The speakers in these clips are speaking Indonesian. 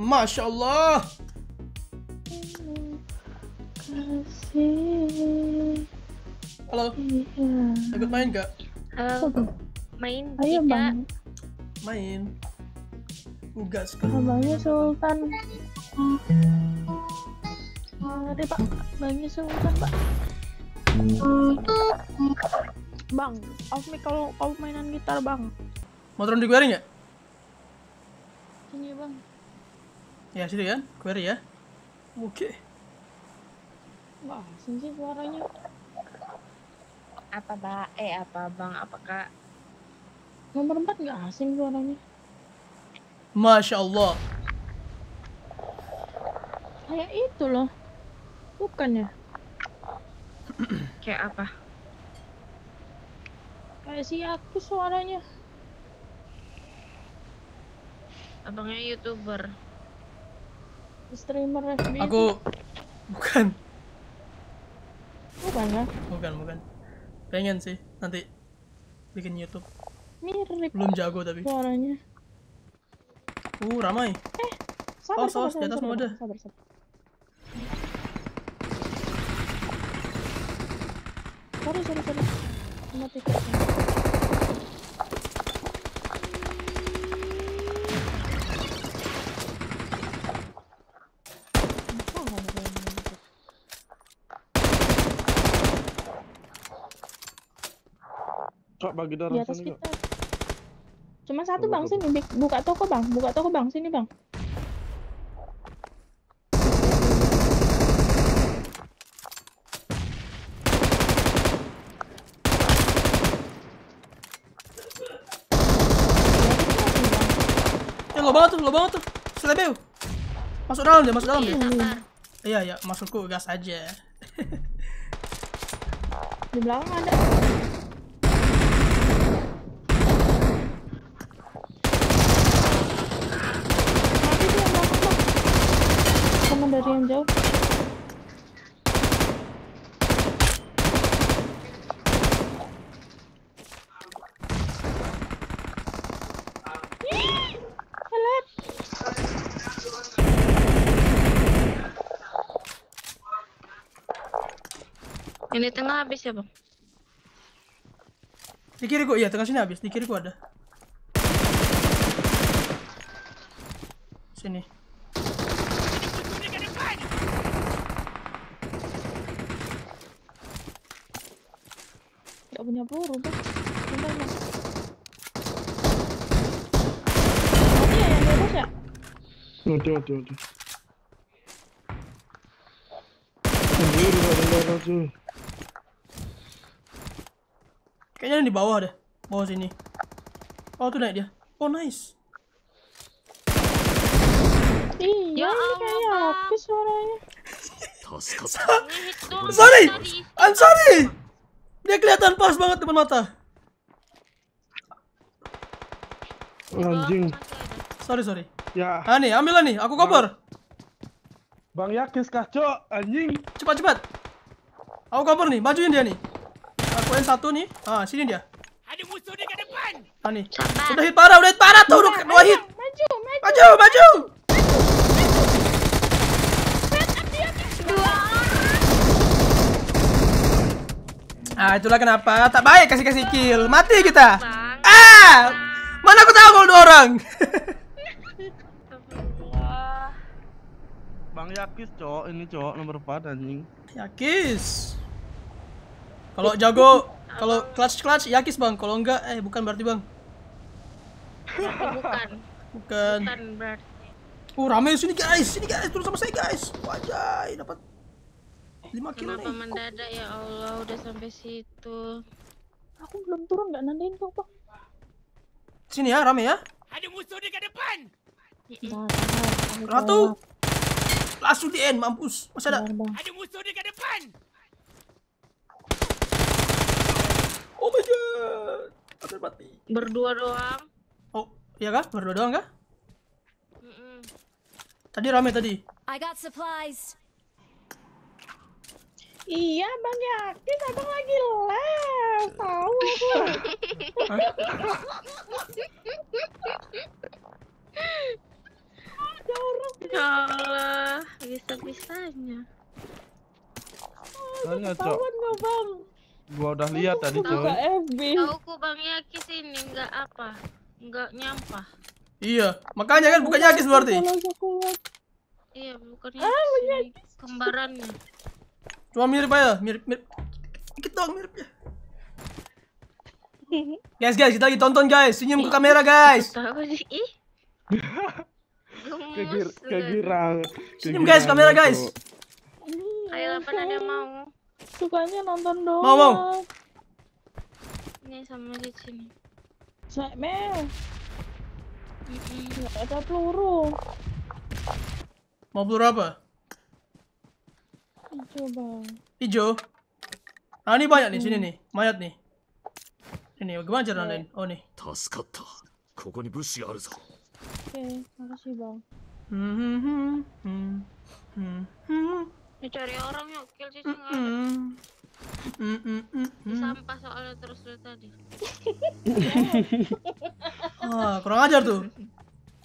Masya Allah. Kasih. Halo, Iya. ikut main gak? Halo, main Ayo tidak. bang, Main. Enggak sekali. abangnya Sultan. Mari pak, abangnya Sultan pak. Bang, off mic kalau kau mainan gitar bang. Mau turun di query nggak? Sini bang. Ya, sini kan? Query ya. Oke. Wah, sini sih suaranya. Apa ba? Eh apa bang? Apakah Nomor 4 nggak asing suaranya. Masya Allah. Kayak itu loh. Bukan ya? kayak apa? Kayak si aku suaranya. Abangnya youtuber. Streamer FB. Aku bukan, Bukan ya? bukan, bukan. Pengen sih nanti bikin YouTube. Mirip Belum jago tapi. suaranya. Uh, ramai. Sabar, Awas, awas, sabar, di atas sabar, ada. sabar, sabar. Sorry, sorry, sorry. Mati kok. Apa nggak ada yang mati? Bagi Di darah atas sini kak. kita. Cuma satu Coba, bang coba. sini, buka toko bang, buka toko bang sini bang. Ya, lo banget tuh, lo banget tuh. Selebeu. Masuk dalam dia, masuk dalam dia. Sabar. Iya, ya, masukku gas aja. Di belakang ada. Mati tuh yang belakang bang. Sama dari yang jauh. Ini tengah habis ya bang? Di kiriku, iya, tengah sini habis. Di kiriku ada. Sini. Peluru bang. Bentar bang. Mati ya yang di atas ya? Mati mati mati. Anjir ada darah tuh. Kayaknya yang di bawah deh. Bawah sini. Oh, tuh naik dia. Oh, nice. Iya, Ya ini Allah, kayak Bang. apa suaranya? Sorry. I'm sorry. Dia kelihatan pas banget depan mata. Anjing. Sorry, sorry. Ya, Ah nih, ambil lah nih. Aku cover. Bang Yakis kacau anjing. Cepat, cepat. Aku cover nih. Bajuin dia nih. Aku yang satu nih. Ah, sini dia. Ada musuh dekat depan. Ah nih. Sabar. Udah hit parah, udah hit parah tuh. Udah dua hit. Maju, maju. Maju, maju. Ah, itulah kenapa tak baik kasih-kasih kill. Mati kita. Bang. Ah! Mana aku tahu kalau dua orang. Bang Yakis cowok ini cowok nomor 4 anjing. Yakis. Kalau jago, kalau clutch clutch Yakis bang. Kalau enggak, eh bukan berarti bang. Bukan. Bukan. Bukan berarti. Oh rame sini guys, sini guys, turun sama saya guys. Wajay, dapat 5 kill Kenapa nih. mendadak ya Allah udah sampai situ. Aku belum turun, nggak nandain kok, Pak. Sini ya, rame ya. Ada musuh dekat depan. Nah. Ratu. Langsung di end, mampus. Masih ada. Ada musuh dekat depan. Oh my god. Hampir mati. Berdua doang. Oh, iya kah? Berdua doang kah? Mm-mm. Tadi rame tadi. I got supplies. Iya, Bang Yakin, Abang lagi live. Tahu orang Ya Allah, bisa-bisanya. Tanya, Cok. Ketahuan nggak bang? Gua udah lihat tadi. FB. Tahu ku Bang Yakis ini nggak apa, nggak nyampah. Iya, makanya kan bukan Yakis berarti. Kalau saya kuat. Iya, bukan Yakis ini, kembarannya. Cuma mirip aja, mirip mirip. Dikit doang miripnya. Guys, guys, kita lagi tonton guys. Senyum ke kamera guys. Kegir, kegirang. Senyum guys, kamera guys. Kayak apa ada mau? Sukanya nonton doang. Mau, mau. Ini sama di sini. Saya mel. Nggak ada peluru. Mau peluru apa? Hijau bang. Hijau. Ah ini banyak nih sini nih mayat nih. Ini bagaimana cara lain? Oh nih. Taskatta. Koko ni bushi ada zo. Oke, makasih bang. Hmm hmm hmm hmm. Cari orang yuk, kill sih hmm, hmm, Sampah soalnya terus dari tadi. ah, kurang ajar tuh.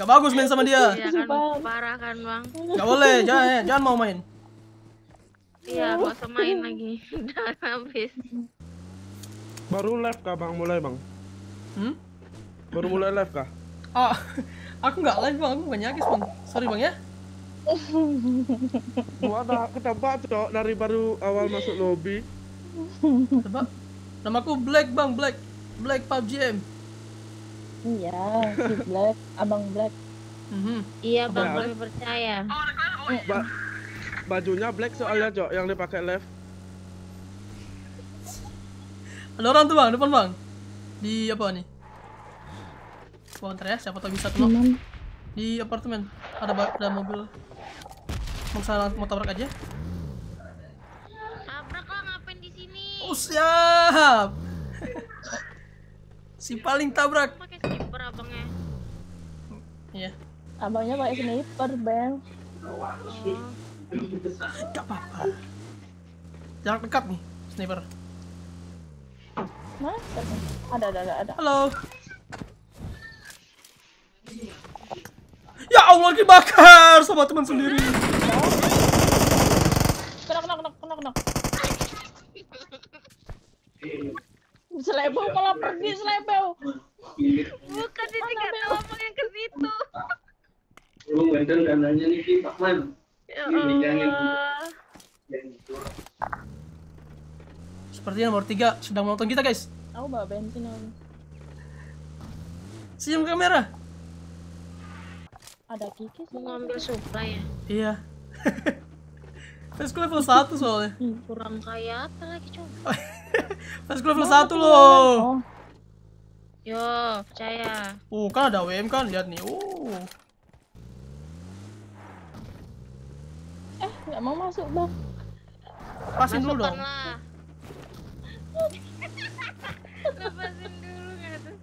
Gak bagus main sama dia. Iya kan, parah kan bang. Gak boleh, jangan eh. jangan mau main. Iya, gak usah main lagi. Udah habis. Baru live kah, Bang? Mulai, Bang. Hmm? Baru mulai live kah? Ah, aku nggak live bang, aku bukan Yakis bang. Sorry bang ya. Gua ada ketebak, Cok, dari baru awal masuk lobby. Coba. Namaku Black bang, Black. Black PUBG M. Iya, si Black, abang Black. Mhm. Iya bang, Apa? kami percaya. Ba bajunya black soalnya, Cok, yang dipakai live. Ada orang tuh bang, depan bang. Di apa nih? Wah, ntar ya, siapa tahu bisa tuh. Di apartemen ada ada mobil. Mau sana mau tabrak aja? Tabrak lah ngapain di sini? Oh siap. si paling tabrak. Pakai sniper abangnya. Iya. abangnya pakai sniper, bang. Oh, Gak apa-apa. Jarak dekat nih, sniper. Masa? Ada, ada, ada, ada. Halo. Ya Allah dibakar sama teman sendiri. Kena, kena, kena, kena, kena. Selebau malah pergi selebau. bukan ini nggak tahu apa yang ke situ. Lu bandel dananya nih Pak Man. Ya. Allah. Sepertinya nomor 3 sedang menonton kita guys. Aku bawa bensin om. Ke kamera. Ada Kiki sih. Mau ngambil supply ya? Iya. Face level 1 soalnya. Kurang kaya apa lagi coba? Face level 1 loh. Oh, Yo, percaya. Oh, kan ada WM kan, lihat nih. Oh. Nggak mau masuk bang. Pasin dulu dong. lah. Lepasin dulu nggak tuh?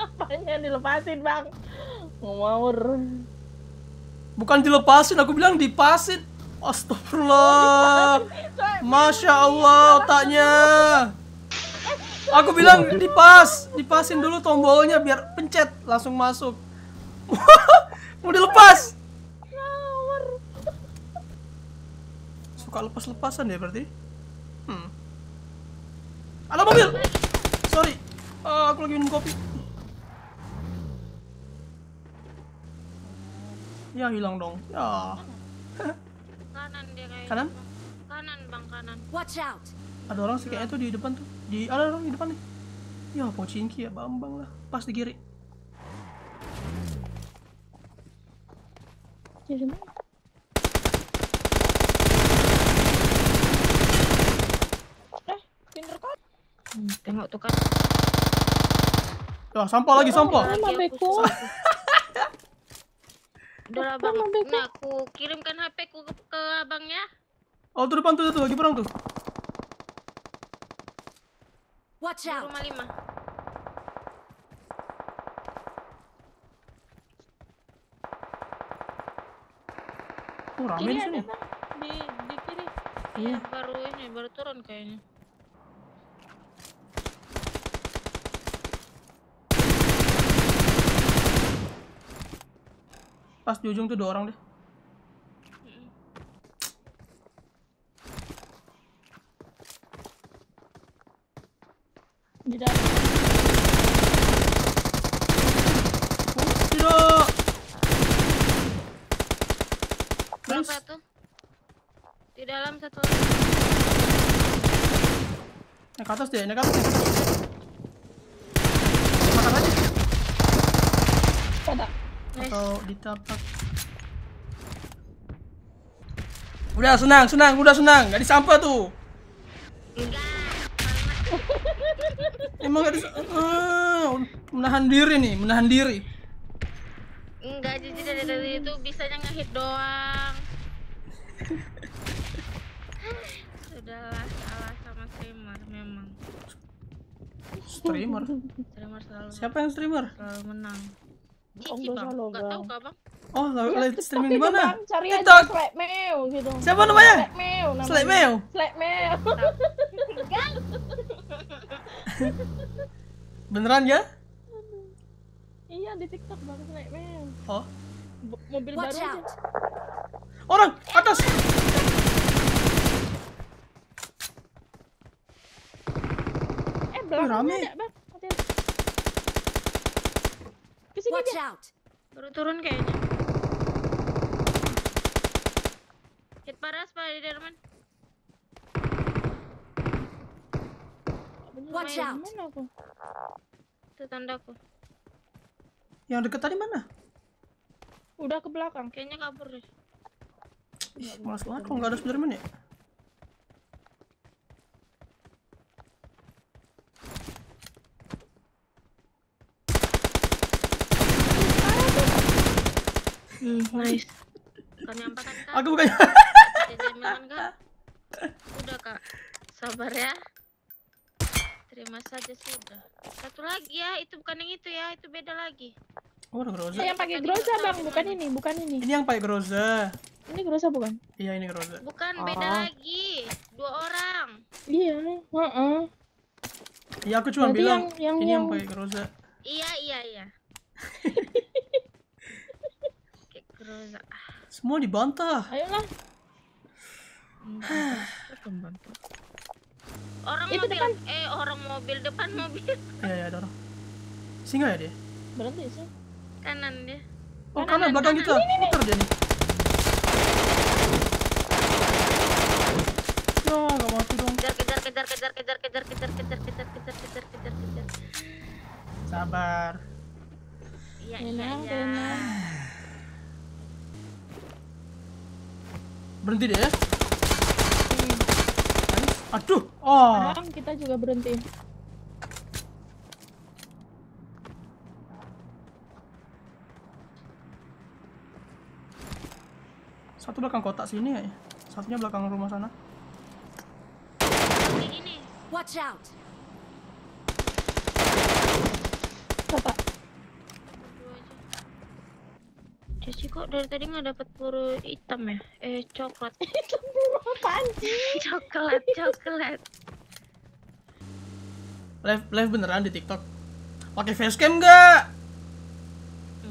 Apanya yang dilepasin bang? Ngawur. Bukan dilepasin, aku bilang dipasin. Astagfirullah. Masya Allah otaknya. Aku bilang dipas, dipasin dulu tombolnya biar pencet langsung masuk. Mau dilepas. Ngawur. Suka lepas-lepasan ya berarti? Hmm. Ada mobil. Sorry. Ah, aku lagi minum kopi. Ya hilang dong. Ya. Kanan dia kayak. Kanan? Kanan bang kanan. Watch out! Ada orang sih kayaknya tuh di depan tuh. Di ada orang di depan nih. Ya Pocinki ya Bambang lah. Pas di kiri. Jadi mana? Eh, pinter kan? Hmm, tengok tuh kan. Ya sampah lagi sampah. Sama Beko. Udah lah bang. Sama Beko. Nah aku kirimkan HP ku ke, ke abangnya. Oh tuh depan tuh tuh lagi perang tuh. Watch out! rumah lima. Oh rame di ada sini. bang. Di, di kiri. Iya baru ini baru turun kayaknya. Pas di ujung tuh dua orang deh. Di dalam. Tidak. Berapa tuh? Di dalam satu. Naik atas deh, naik atas deh. Atau ditapak. Udah senang, senang, udah senang. Gak disampah tuh. Enggak. Emang gak dis Ah, menahan diri nih, menahan diri. Enggak, jadi dari tadi itu bisanya ngehit doang. Sudahlah, salah sama streamer memang. Streamer. Streamer selalu Siapa yang streamer? selalu menang. Iya Gigi bang, nggak tahu kah? Oh, ya, live streaming di mana? Cari TikTok. aja Slack mail, gitu. Siapa namanya? Slack mail, Slack mail. Slack mail. Beneran ya? Iya di TikTok bang Slack mail. Oh. B mobil Watch baru out. aja. Orang atas. Eh, belakang. Ada, bang. Hati-hati. Ke sini dia. Baru turun kayaknya. Hit paras Pak di Derman. Watch out. Mana aku? Itu tandaku. Yang deket tadi mana? Udah ke belakang. Kayaknya kabur deh. Ih, malas banget kalau nggak ada Spiderman ya. Hmm, nice. Kan nyampah kan kak? Aku bukan. Kak? Udah kak. Sabar ya. Terima saja sudah. Satu lagi ya, itu bukan yang itu ya, itu beda lagi. Oh, ada Groza. Eh, yang pakai groza Bang, bukan ini, bukan ini. Ini yang pakai Groza. Ini groza bukan? Iya, ini Groza. Bukan beda Oh. lagi. Dua orang. Iya, heeh. Iya, aku cuma Berarti bilang yang- yang- ini yang yang- pakai Groza. Iya iya iya. Ah, Semua dibantah. Ayolah. pembantu. Orang Itu mobil, depan. eh orang mobil depan mobil Iya, iya, ada orang. Singa ya dia? Berhenti sih. kanan dia. Oh, kanan belakang kita. Putar dia nih. Ya, nggak mati dong. Kejar kejar kejar kejar kejar kejar kejar kejar kejar kejar kejar kejar kejar. Sabar. Iya iya iya. Berhenti deh ya. Aduh. Oh. Bang, kita juga berhenti. Satu belakang kotak sini ya. Satunya belakang rumah sana. Ini ini. Watch out! Kata. Dua aja. Cici kok dari tadi nggak dapat peluru hitam ya? Eh coklat. Itu burung apaan sih? coklat coklat. Live live beneran di TikTok. Pakai facecam nggak?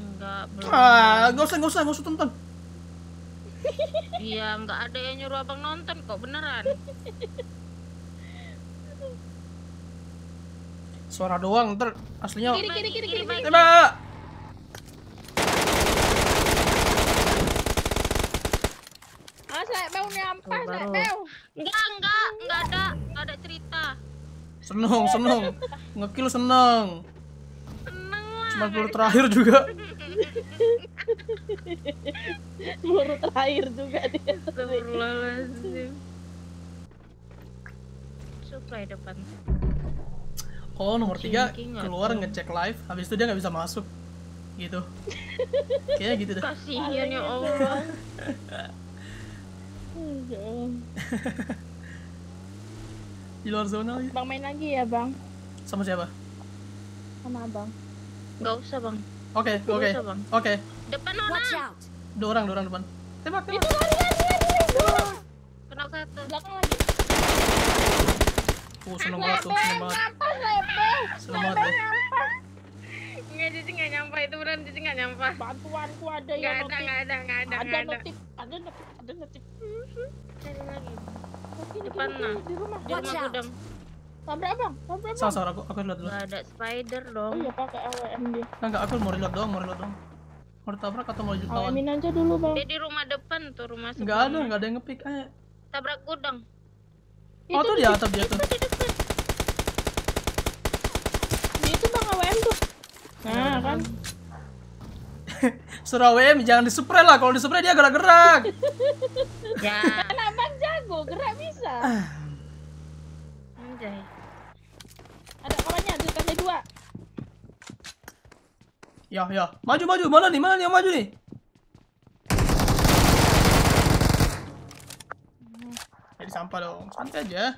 Enggak belum. Ah, nggak usah nggak usah nggak usah tonton. Iya nggak ada yang nyuruh abang nonton kok beneran. Suara doang ntar aslinya. Kiri, kiri, kiri, kiri, kiri. Tembak. Ah, saya mau nyampah, baru. mau. Enggak enggak enggak ada nggak ada cerita. Seneng seneng. Ngekill seneng. Seneng lah. Cuma peluru terakhir juga. Peluru terakhir juga dia. Astagfirullahaladzim. Supply depan. Oh nomor tiga nggak keluar ngecek live. Habis itu dia nggak bisa masuk. Gitu. Kayaknya gitu deh. Kasihan ya Allah. Aduh. Di luar zona lagi. Bang main lagi ya, Bang. Sama siapa? Sama Abang. Nggak usah bang. Oke Nggak oke usah, Bang. oke. Depan Watch orang. out! Dua orang dua orang depan. Tembak tembak. Kenapa satu? Belakang lagi. Oh seneng banget tuh seneng banget. Seneng banget deh. Nggak Cici nggak nyampe itu beneran Cici nggak nyampe. Bantuanku ada Nggak yang ada notif. nggak ada nggak ada Ada nggak ada. notif, ada ada notif. Cari lagi. Di Depan, nah. di rumah. Di rumah gudang. Tabrak Bang, tabrak Salah Bang. salah aku aku lihat dulu. Nggak ada spider Oh dong. iya pakai AWM dia. Enggak enggak aku mau reload doang mau reload doang. Mau ditabrak atau mau lanjut lawan? AWM-in aja dulu, Bang. Dia di rumah depan tuh rumah Enggak ada sebelumnya. enggak ada yang ngepick. Eh tabrak gudang. Oh tuh di atap dia tuh. Di depan. Itu bang AWM tuh. Nah kan. WM jangan disuppray lah. Kalau disuppray dia gerak-gerak. Ya, Kan abang jago, gerak bisa. anjay. Ada kawannya, tuh kasih dua. Ya ya. Maju maju. Mana nih? Mana nih yang maju nih? Jadi sampah dong. Santai aja.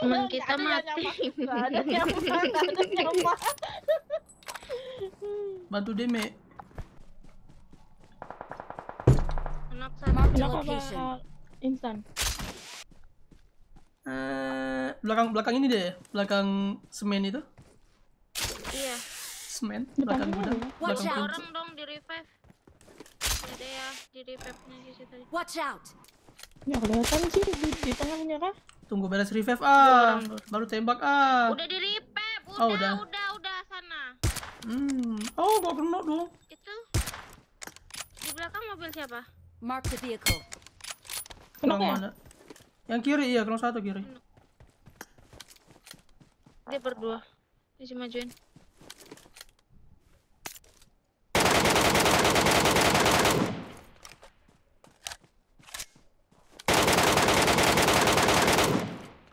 Teman kita mati. ada nggak ada yang nyamar. Bantu Deme. Instan. Eh, belakang belakang ini deh. Belakang semen itu. Iya. Semen. Belakang gudang. Ada Belakang pintu. orang dong di revive. Ada ya di revive-nya di situ. Watch out! Ya kelihatan sih di, di tengahnya kah? Tunggu beres revive ah. Baru tembak ah. Udah di revive. Udah, Oh, udah, udah. udah, sana. Hmm. Oh, gak kena dong. Itu di belakang mobil siapa? Mark the vehicle. Kenapa ya? mana? Yang kiri iya, kalau satu kiri. Dia berdua. Masih majuin.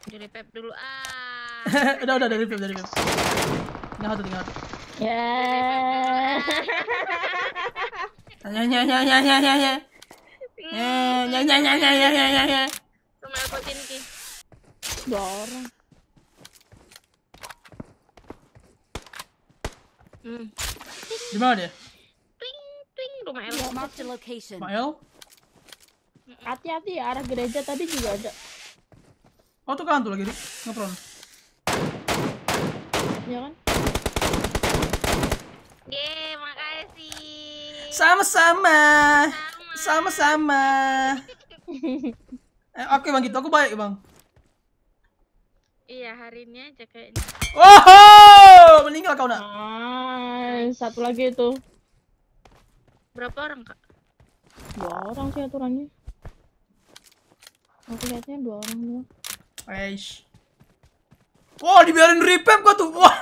Di revive dulu. Ah. udah udah dari revive dari revive. Tinggal satu tinggal satu. Ya. Ya ya ya ya Ya ya ya ya ya ya ya. Rumah aku cinti Dua orang. Hmm. Di mana dia? Ping ping rumah El. Mark the location. Rumah El? Hati-hati ya, arah gereja tadi juga ada. Oh, tuh kan tuh lagi, ngepron. ya kan? Yeay, makasih. Sama, -sama. Sama-sama. Eh, oke bang gitu, aku baik bang. Iya, hari ini aja kayaknya. Oh, meninggal kau nak. Ah, satu lagi itu. Berapa orang, Kak? Dua orang sih aturannya. Aku lihatnya dua orang doang. Eish. Wah, dibiarin revive gua tuh. Wah.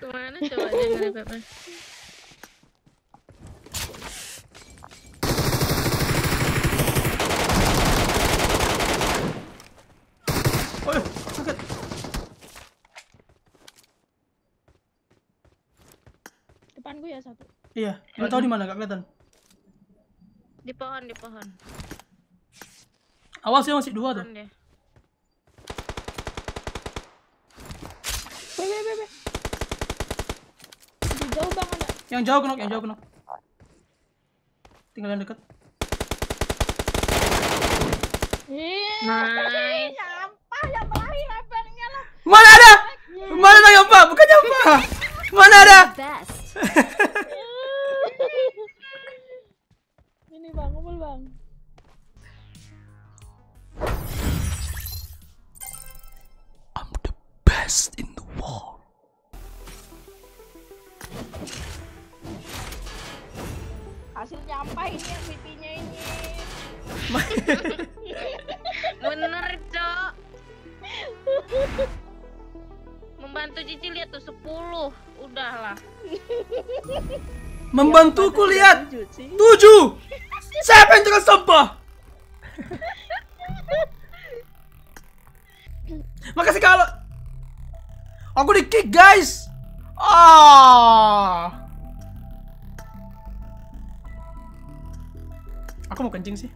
Ke mana coba dia nge-revive-nya? Oh, sakit. Depan gue ya satu. Iya, nggak tahu di mana, nggak kelihatan. Di pohon, di pohon. Awas ya masih dua tuh. Be, be, be, be. Di jauh bang ada. Yang jauh kenok, yang jauh kenok. Tinggal yang dekat. Nice. nyampah yang terakhir abangnya lah. Mana ada? Membantuku lihat Lanjut sih. tujuh. Siapa yang tukang sampah? Makasih kalau aku di kick guys. Ah. Aku mau kencing sih.